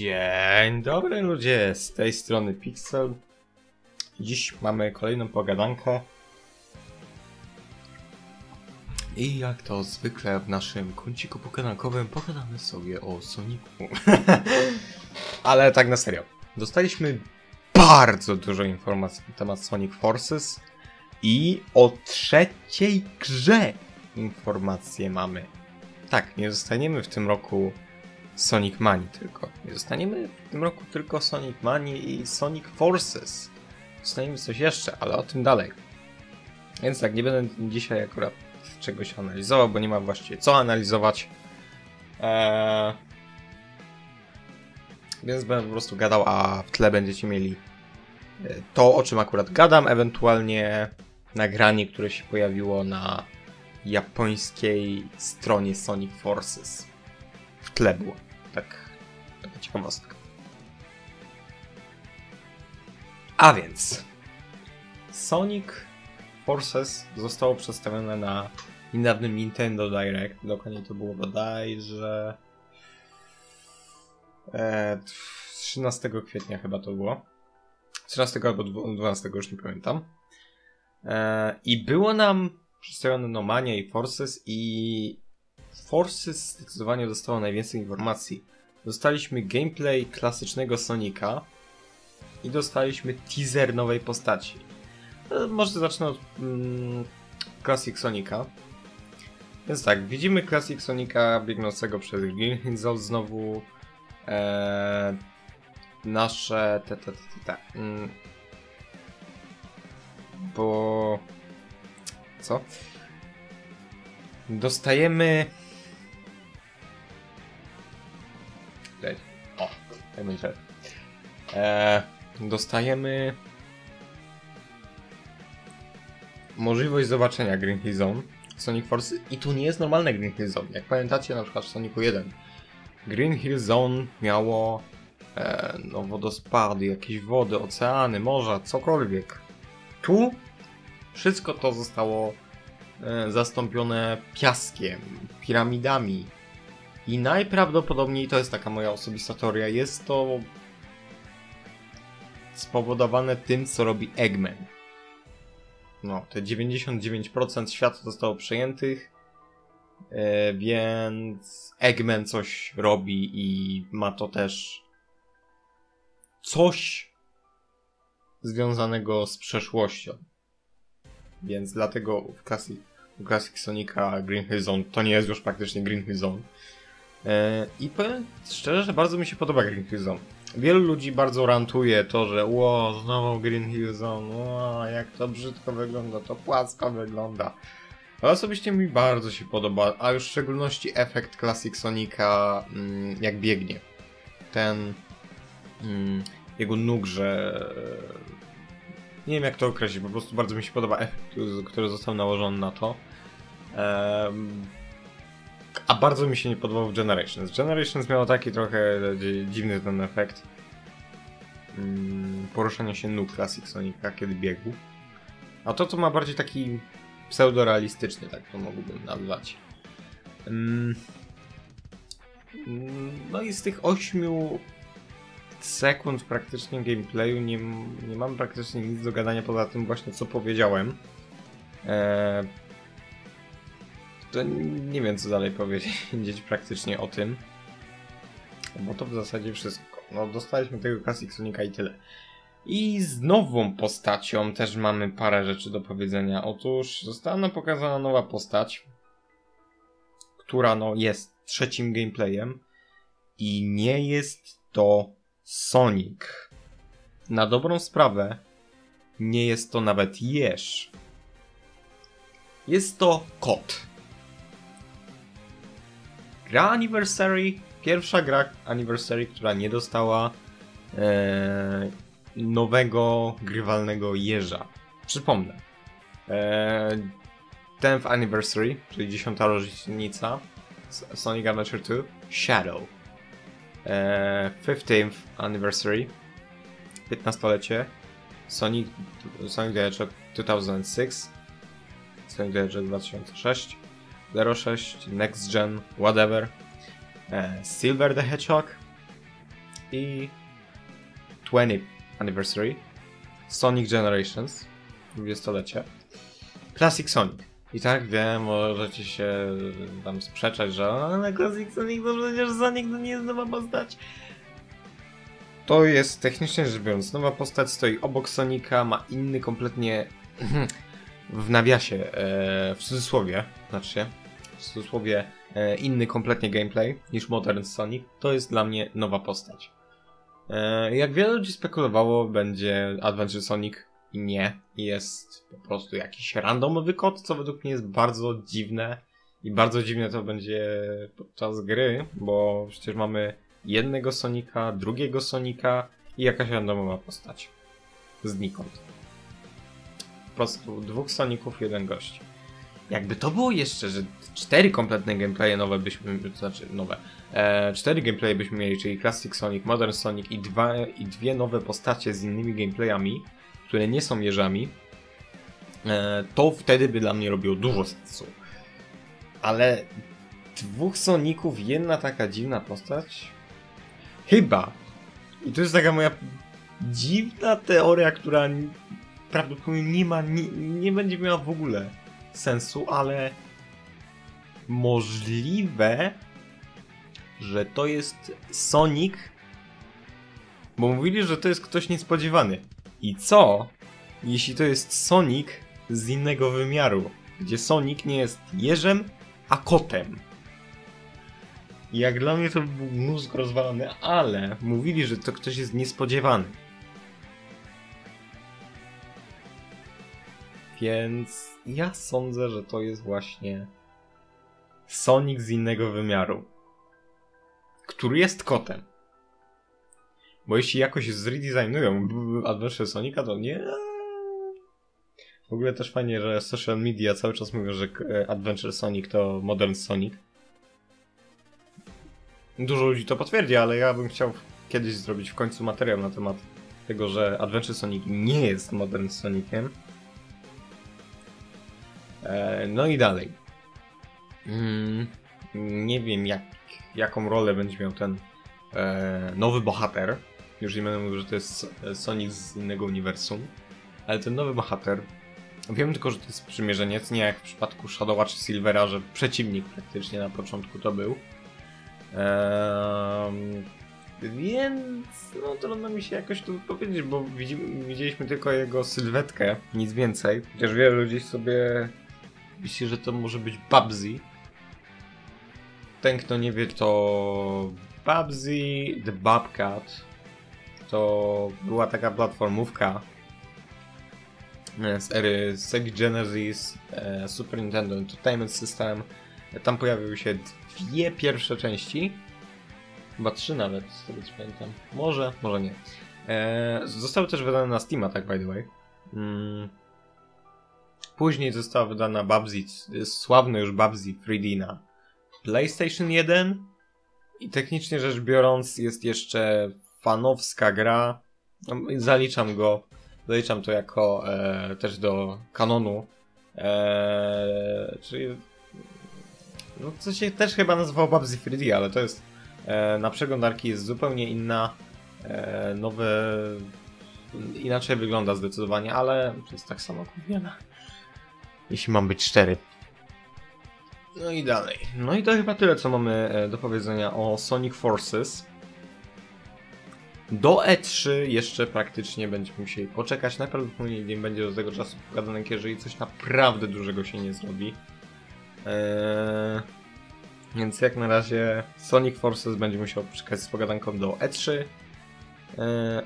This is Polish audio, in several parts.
Dzień dobry ludzie, z tej strony Pixel. Dziś mamy kolejną pogadankę. I jak to zwykle w naszym kąciku pogadankowym pogadamy sobie o Sonicu. Ale tak na serio. Dostaliśmy bardzo dużo informacji na temat Sonic Forces i o trzeciej grze informacje mamy. Tak, nie zostaniemy w tym roku Sonic Mani tylko. Nie zostaniemy w tym roku tylko Sonic Mani i Sonic Forces. Zostaniemy coś jeszcze, ale o tym dalej. Więc tak, nie będę dzisiaj akurat czegoś analizował, bo nie ma właściwie co analizować. Eee... Więc będę po prostu gadał, a w tle będziecie mieli e, to, o czym akurat gadam, ewentualnie nagranie, które się pojawiło na japońskiej stronie Sonic Forces. W tle było. Tak, taka ciekawostka. A więc Sonic Forces zostało przedstawione na niedawnym Nintendo Direct. Dokładnie to było bodajże e, 13 kwietnia chyba to było. 13 albo 12, już nie pamiętam. E, I było nam przedstawione Nomania i Forces i Forces zdecydowanie dostało najwięcej informacji. Dostaliśmy gameplay klasycznego Sonika i dostaliśmy teaser nowej postaci. E, może zacznę od mm, Classic Sonika. Więc tak, widzimy Classic Sonika biegnącego przez Zone znowu e, nasze te, te, te, te mm, bo co? Dostajemy tak będzie. E, dostajemy możliwość zobaczenia Green Hill Zone Sonic Force i tu nie jest normalne Green Hill Zone. Jak pamiętacie na przykład w Sonicu 1 Green Hill Zone miało e, no, wodospady, jakieś wody, oceany, morza, cokolwiek. Tu wszystko to zostało e, zastąpione piaskiem, piramidami. I najprawdopodobniej to jest taka moja osobista teoria. Jest to spowodowane tym, co robi Eggman. No, te 99% świata zostało przejętych, e, więc Eggman coś robi i ma to też coś związanego z przeszłością. Więc dlatego w Classic, w Classic Sonica Green Hill Zone to nie jest już praktycznie Green Hill Zone. E, I powiem szczerze, że bardzo mi się podoba Green Hill Zone. Wielu ludzi bardzo rantuje to, że ło, znowu Green Hill Zone, ło, jak to brzydko wygląda, to płasko wygląda. Ale osobiście mi bardzo się podoba, a już w szczególności efekt Classic Sonika, mm, jak biegnie. Ten mm, jego nóg, że nie wiem jak to określić, po prostu bardzo mi się podoba efekt, który został nałożony na to. A bardzo mi się nie podobał Generations. Generations miało taki trochę dziwny ten efekt. Um, poruszania się nóg Classic Sonica, kiedy biegł. A to, to ma bardziej taki pseudorealistyczny, tak to mógłbym nazwać. Um, no i z tych ośmiu sekund praktycznie gameplayu nie, nie mam praktycznie nic do gadania poza tym właśnie co powiedziałem. To nie wiem co dalej powiedzieć praktycznie o tym. Bo to w zasadzie wszystko. No dostaliśmy tego Classic Sonika i tyle. I z nową postacią też mamy parę rzeczy do powiedzenia. Otóż została nam pokazana nowa postać, która no jest trzecim gameplayem i nie jest to Sonic. Na dobrą sprawę, nie jest to nawet jeż. Jest to kot. Gra Anniversary, pierwsza gra Anniversary, która nie dostała e, nowego grywalnego jeża. Przypomnę. E, 10th Anniversary, czyli 10. rocznica Sonic Adventure 2, Shadow 15th e, Anniversary, 15-lecie, Sonic, Sonic the Hedgehog 2006, Sonic the Hedgehog 2006, 06, Next Gen, whatever, e, Silver the Hedgehog, i 20th Anniversary, Sonic Generations, dwudziestolecie, Classic Sonic. I tak wiem, możecie się tam sprzeczać, że ale Classic Sonic to przecież Sonic to nie jest nowa postać. To jest technicznie rzecz biorąc nowa postać, stoi obok Sonika, ma inny kompletnie w nawiasie, e, w cudzysłowie, znaczy się, w cudzysłowie e, inny kompletnie gameplay niż Modern Sonic. To jest dla mnie nowa postać. E, jak wiele ludzi spekulowało, będzie Adventure Sonic i nie. Jest po prostu jakiś randomowy kod, co według mnie jest bardzo dziwne. I bardzo dziwne to będzie podczas gry, bo przecież mamy jednego Sonika, drugiego Sonika i jakaś randomowa postać. Znikąd. Prostu dwóch Soników, jeden gość. Jakby to było jeszcze, że cztery kompletne gameplaye nowe byśmy, to znaczy nowe, e, cztery gameplaye byśmy mieli, czyli Classic Sonic, Modern Sonic i, dwa, i dwie nowe postacie z innymi gameplayami, które nie są jeżami, e, to wtedy by dla mnie robiło dużo sensu. Ale dwóch Soników, jedna taka dziwna postać? Chyba. I to jest taka moja dziwna teoria, która prawdopodobnie nie ma, nie, nie będzie miała w ogóle sensu, ale możliwe, że to jest Sonic, bo mówili, że to jest ktoś niespodziewany. I co, jeśli to jest Sonic z innego wymiaru, gdzie Sonic nie jest jeżem, a kotem? Jak dla mnie to był mózg rozwalony, ale mówili, że to ktoś jest niespodziewany. Więc ja sądzę, że to jest właśnie Sonic z innego wymiaru, który jest kotem. Bo jeśli jakoś zredesignują Adventure Sonika, to nie. W ogóle też fajnie, że social media cały czas mówią, że Adventure Sonic to Modern Sonic. Dużo ludzi to potwierdzi, ale ja bym chciał kiedyś zrobić w końcu materiał na temat tego, że Adventure Sonic nie jest Modern Soniciem. E, no i dalej. Mm, nie wiem, jak, jaką rolę będzie miał ten e, nowy bohater. Już nie będę mówił, że to jest Sonic z innego uniwersum. Ale ten nowy bohater. Wiem tylko, że to jest przymierzeniec, nie jak w przypadku Shadowa czy Silvera, że przeciwnik praktycznie na początku to był. Eee, więc no trudno mi się jakoś tu powiedzieć, bo widzieliśmy tylko jego sylwetkę, nic więcej. Chociaż wiele ludzi sobie myśli, że to może być Babsy. Ten kto nie wie to Babsy the Bobcat to była taka platformówka z ery Sega Genesis, e, Super Nintendo Entertainment System. Tam pojawiły się dwie pierwsze części. Chyba trzy nawet, z tego co pamiętam. Może, może nie. E, zostały też wydane na Steama, tak by the way. Mm. Później została wydana Babsy, sławny już Babsy 3D na PlayStation 1. I technicznie rzecz biorąc jest jeszcze fanowska gra. No, zaliczam go, zaliczam to jako e, też do kanonu. E, czyli no, co się też chyba nazywało Babsy 3D, ale to jest e, na przeglądarki jest zupełnie inna, e, nowe, inaczej wygląda zdecydowanie, ale jest tak samo kupiona. Jeśli mam być szczery. No i dalej. No i to chyba tyle, co mamy e, do powiedzenia o Sonic Forces. Do E3 jeszcze praktycznie będziemy musieli poczekać. Najprawdopodobniej nie będzie do tego czasu pokazanek, jeżeli coś naprawdę dużego się nie zrobi. Eee, więc jak na razie Sonic Forces będzie musiał czekać z pogadanką do E3. Eee,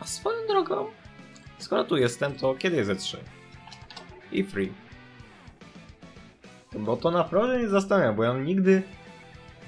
a swoją drogą, skoro tu jestem, to kiedy jest E3? I free. Bo to naprawdę mnie zastanawia, bo ja nigdy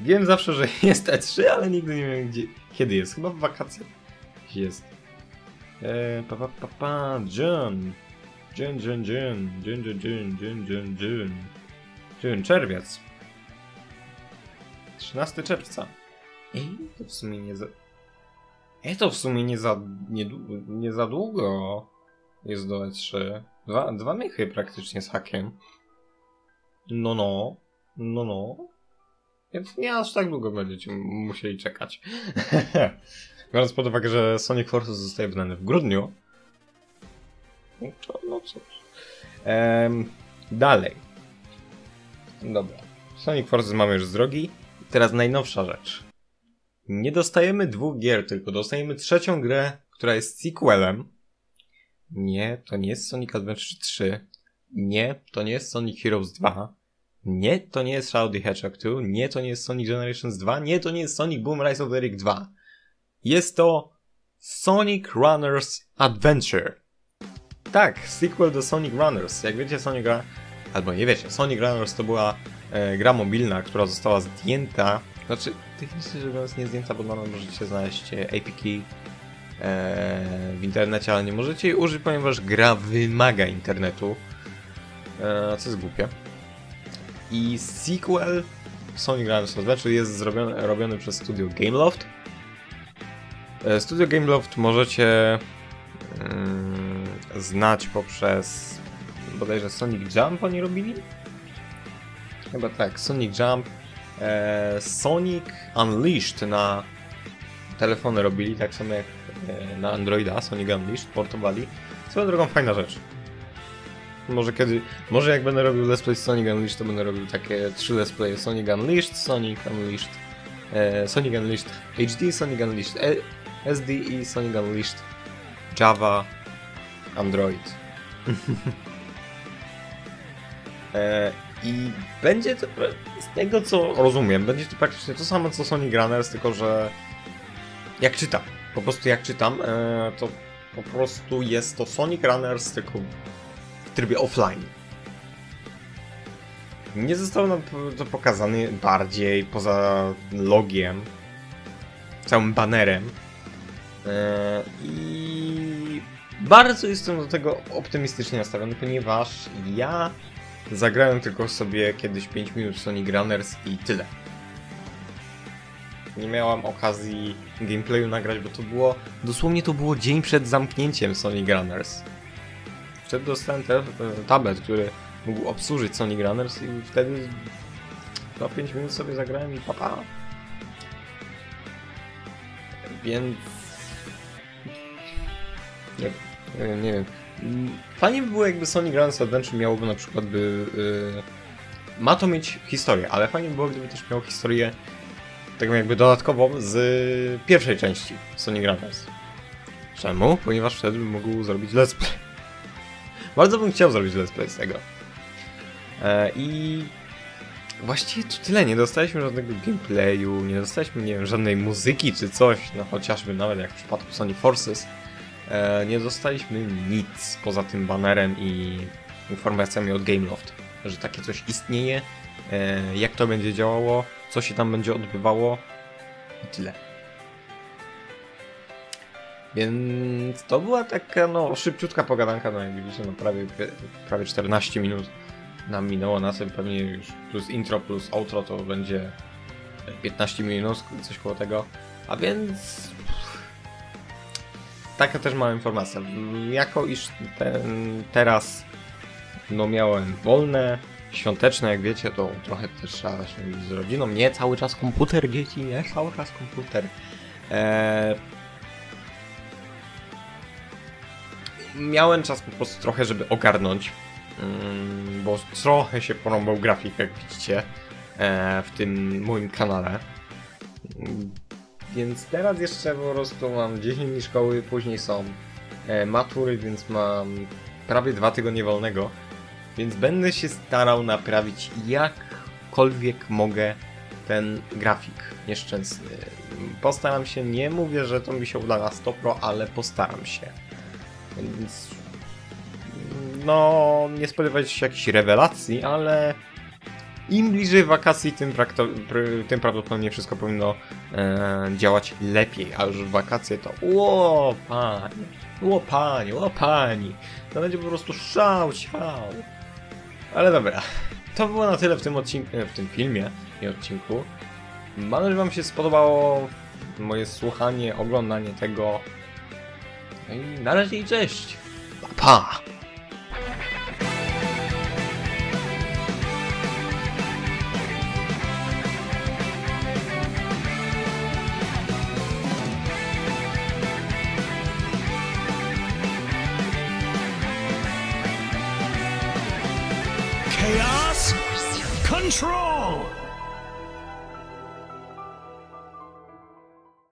wiem zawsze, że jest E3, ale nigdy nie wiem gdzie, kiedy jest. Chyba w wakacjach jest. Eee, pa pa pa pa, June. June, June, June, June, June, June, June, June, June. June, czerwiec. 13 czerwca. Ej, to w sumie nie za... Ej, to w sumie nie za... nie, nie za długo jest do E3. Dwa, dwa mychy praktycznie z hakiem. No no. No no. Więc nie aż tak długo będziecie musieli czekać. Biorąc pod uwagę, że Sonic Forces zostaje wydany w grudniu, no to no cóż. Ehm, dalej. Dobra. Sonic Forces mamy już z drogi. Teraz najnowsza rzecz. Nie dostajemy dwóch gier, tylko dostajemy trzecią grę, która jest sequelem. Nie, to nie jest Sonic Adventure 3. Nie, to nie jest Sonic Heroes 2. Nie, to nie jest Shadow the Hedgehog 2. Nie, to nie jest Sonic Generations 2. Nie, to nie jest Sonic Boom Rise of Eric 2. Jest to Sonic Runners Adventure. Tak, sequel do Sonic Runners. Jak wiecie, Sonic gra... Albo nie wiecie, Sonic Runners to była e, gra mobilna, która została zdjęta. Znaczy, technicznie rzecz biorąc nie zdjęta, bo nadal możecie znaleźć e, APK e, w internecie, ale nie możecie jej użyć, ponieważ gra wymaga internetu. E, co jest głupie. I sequel Sonic Runners Adventure jest zrobiony, robiony przez studio Gameloft. E, studio Gameloft możecie mm, znać poprzez bodajże Sonic Jump oni robili? Chyba tak, Sonic Jump. E, Sonic Unleashed na telefony robili, tak samo jak e, na Androida, Sonic Unleashed, portowali. Swoją drogą fajna rzecz. Może kiedy, może jak będę robił let's play Sonic Unleashed, to będę robił takie trzy let's play Sonic Unleashed, Sonic Unleashed, e, Sonic Unleashed HD, Sonic Unleashed e, SD i Sonic Unleashed Java, Android. e, I będzie to, z tego co rozumiem, będzie to praktycznie to samo co Sonic Runners, tylko że jak czytam, po prostu jak czytam, e, to po prostu jest to Sonic Runners, tylko trybie offline. Nie zostało nam to pokazane bardziej poza logiem, całym banerem. E, I bardzo jestem do tego optymistycznie nastawiony, ponieważ ja zagrałem tylko sobie kiedyś 5 minut Sonic Runners i tyle. Nie miałam okazji gameplayu nagrać, bo to było. Dosłownie to było dzień przed zamknięciem Sonic Runners. Wtedy dostałem te, tablet, który mógł obsłużyć Sonic Runners i wtedy na 5 minut sobie zagrałem i papa. Więc... Nie, nie wiem, nie wiem. Fajnie by było jakby Sonic Runners Adventure miałoby na przykład by... Yy... Ma to mieć historię, ale fajnie by było gdyby też miało historię taką jakby dodatkową z pierwszej części Sonic Runners. Czemu? Ponieważ wtedy mógł zrobić let's play. Bardzo bym chciał zrobić let's play z tego. E, I właściwie to tyle. Nie dostaliśmy żadnego gameplayu, nie dostaliśmy, nie wiem, żadnej muzyki czy coś, no chociażby nawet jak w przypadku Sonic Forces. E, nie dostaliśmy nic poza tym banerem i informacjami od Gameloft, że takie coś istnieje, e, jak to będzie działało, co się tam będzie odbywało i tyle. Więc to była taka no szybciutka pogadanka, no jak widzicie, no prawie, prawie 14 minut nam minęło na tym, pewnie już plus intro, plus outro to będzie 15 minut, coś koło tego. A więc taka też mała informacja. Jako iż ten, teraz no miałem wolne, świąteczne, jak wiecie, to trochę też trzeba się z rodziną. Nie cały czas komputer, dzieci, nie cały czas komputer. Eee... Miałem czas po prostu trochę, żeby ogarnąć, mm, bo trochę się porąbał grafik, jak widzicie, e, w tym moim kanale. Więc teraz jeszcze po prostu mam 10 dni szkoły, później są e, matury, więc mam prawie dwa tygodnie wolnego. Więc będę się starał naprawić jakkolwiek mogę ten grafik nieszczęsny. Postaram się, nie mówię, że to mi się uda na 100%, ale postaram się. Więc no, nie spodziewać się jakichś rewelacji, ale im bliżej wakacji, tym, tym prawdopodobnie wszystko powinno e, działać lepiej, a już w wakacje to ło panie, ło panie, ło pani, to będzie po prostu szał, szał. Ale dobra, to było na tyle w tym odcinku, w tym filmie i odcinku. Mam nadzieję, że wam się spodobało moje słuchanie, oglądanie tego. I na razie i cześć. Pa! pa. Chaos Control!